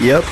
Yep.